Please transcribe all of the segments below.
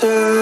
Stay.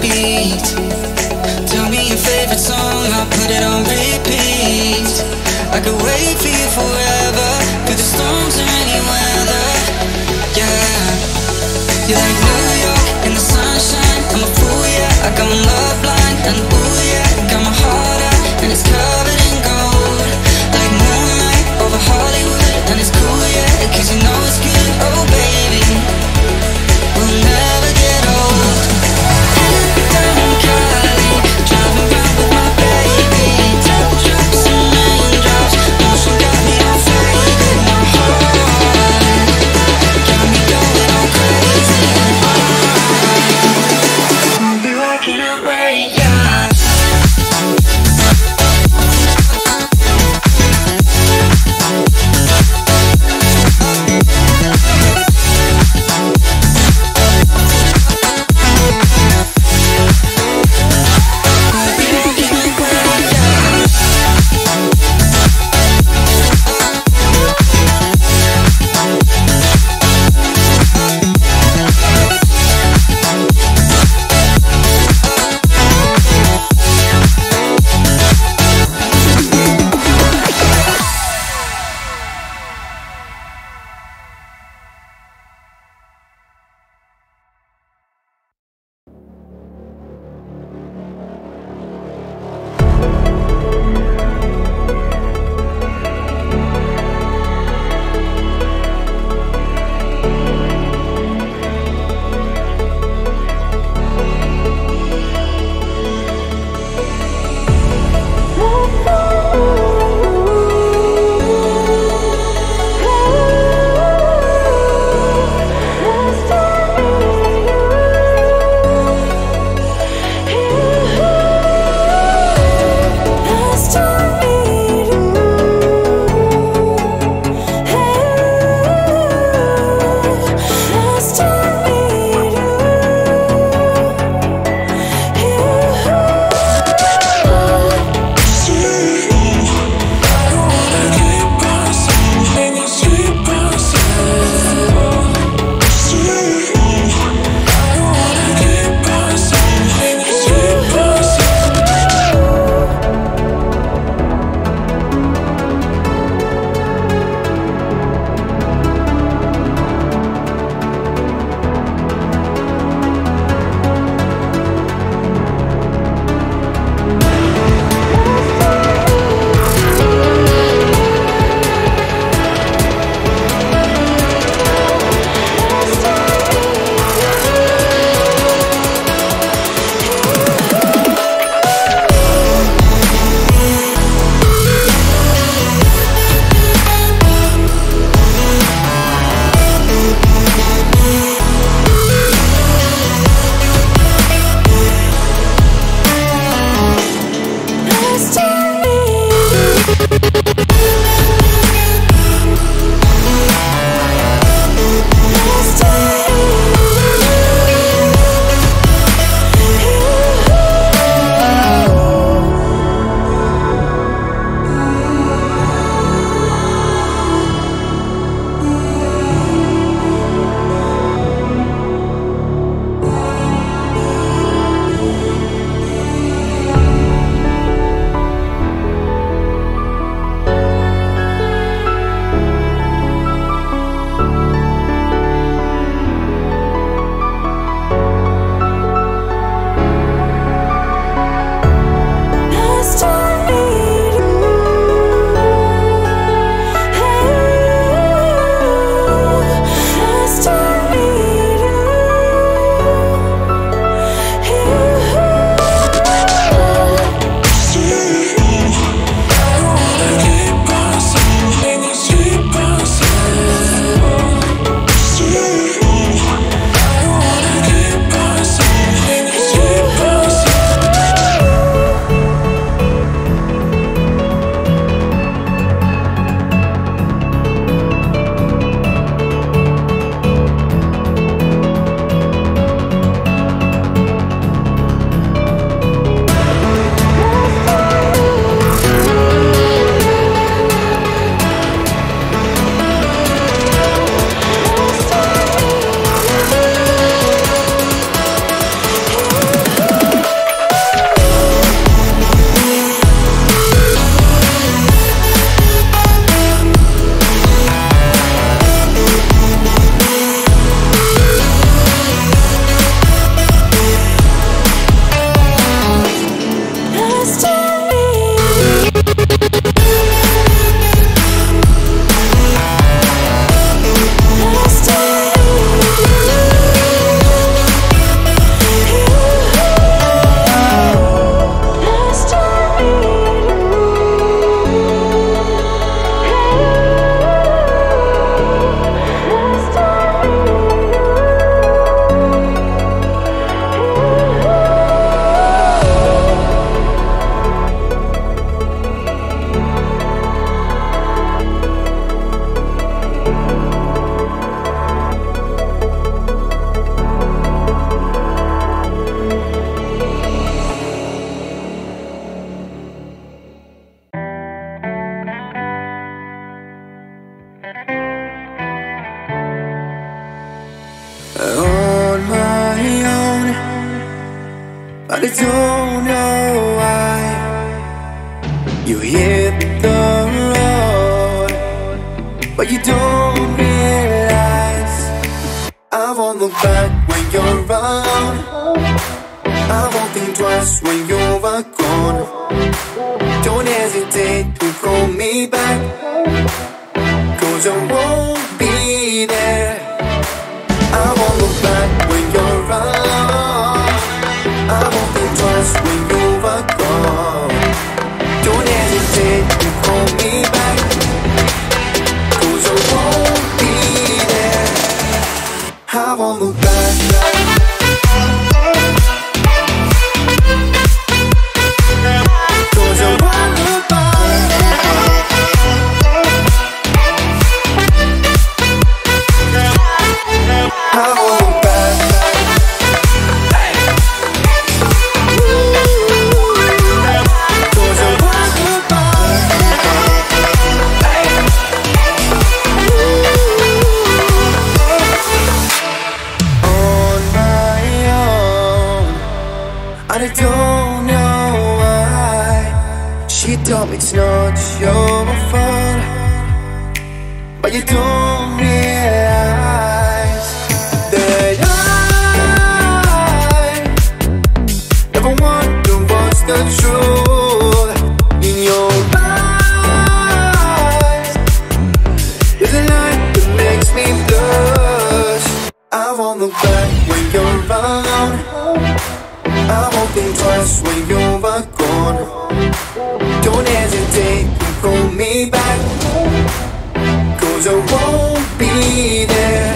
beat. Tell me your favorite song, I'll put it on repeat. I could wait for you forever, through the storms or any weather. Yeah, you're like New York in the sunshine. I'm a fool, yeah. I got my love blind, and ooh, yeah. Got my heart out, and it's covered. don't want I don't know why. She told me it's not your fault. But you don't was when you were gone. Don't hesitate to call me back, cause I won't be there.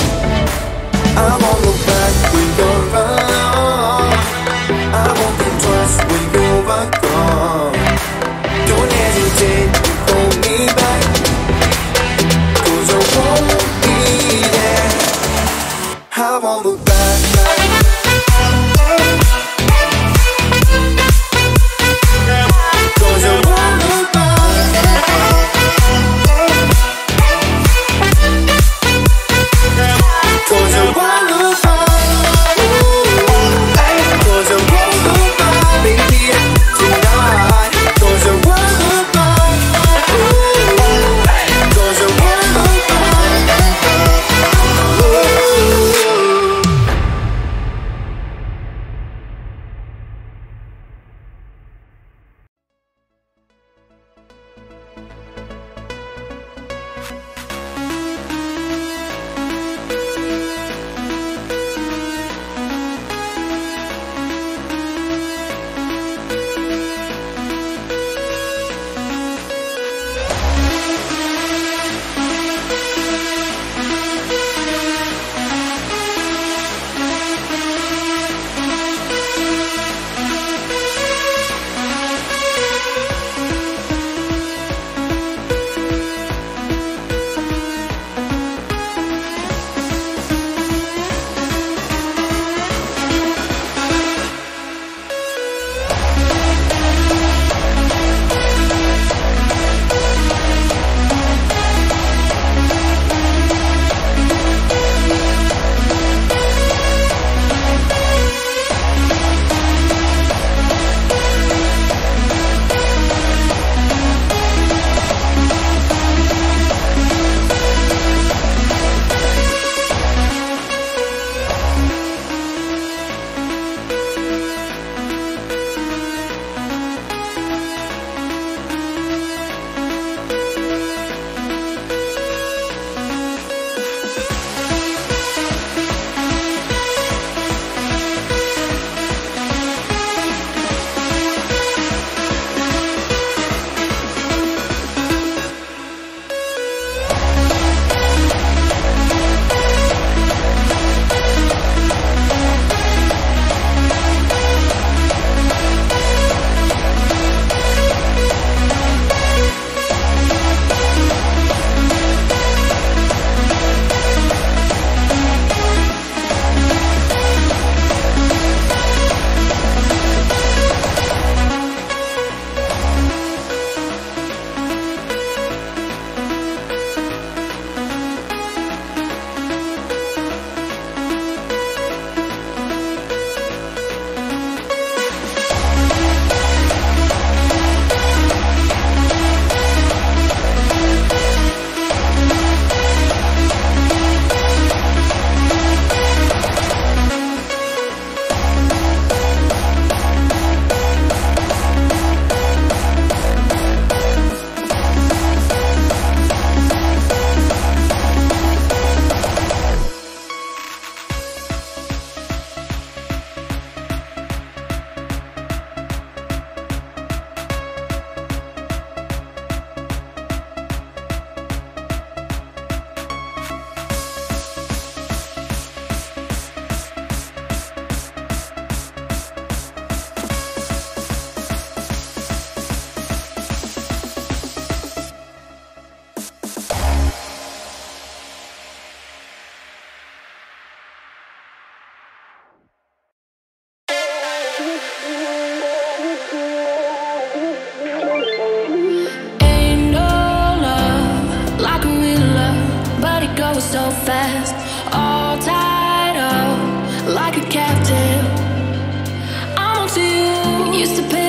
Used to pay.